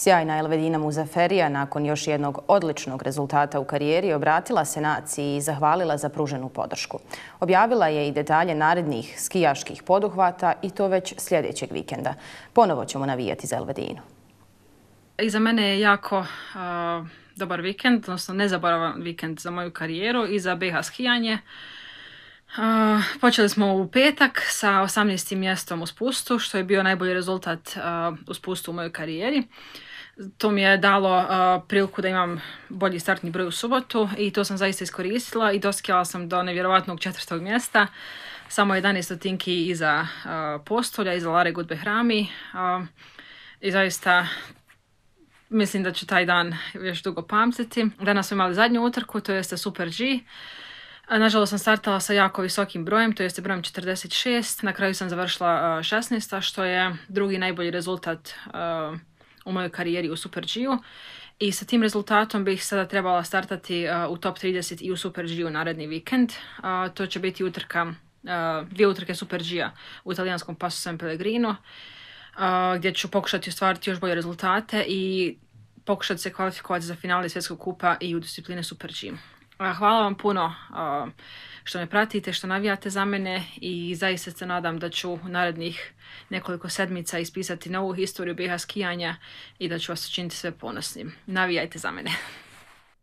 Sjajna Elvedina Muzaferija nakon još jednog odličnog rezultata u karijeri obratila se naciji i zahvalila za pruženu podršku. Objavila je i detalje narednih skijaških poduhvata i to već sljedećeg vikenda. Ponovo ćemo navijati za Elvedinu. Iza mene je jako dobar vikend, odnosno nezaboravan vikend za moju karijeru i za BH skijanje. Uh, počeli smo u petak sa 18. mjestom u spustu, što je bio najbolji rezultat uh, u spustu u mojoj karijeri. To mi je dalo priliku da imam bolji startni broj u subotu i to sam zaista iskoristila i doskjela sam do nevjerovatnog četvrtog mjesta. Samo 11 stotinki iza postolja, iza Lare Gudbe Hrami. I zaista mislim da ću taj dan još dugo pamtiti. Danas smo imali zadnju utrku, to jeste Super G. Nažalost sam startala sa jako visokim brojem, to jeste brojem 46. Na kraju sam završila 16. što je drugi najbolji rezultat u mojoj karijeri u Super G-u. I sa tim rezultatom bih sada trebala startati u top 30 i u Super G-u naredni vikend. To će biti utrka, dvije utrke Super G-a u italijanskom pasu San Pellegrino gdje ću pokušati ostvariti još bolje rezultate i pokušati se kvalifikovati za finale svjetskog kupa i u discipline Super G. Hvala vam puno što me pratite, što navijate za mene i zaista se nadam da ću narednih nekoliko sedmica ispisati novu historiju BH skijanja i da ću vas učiniti sve ponosnim. Navijajte za mene.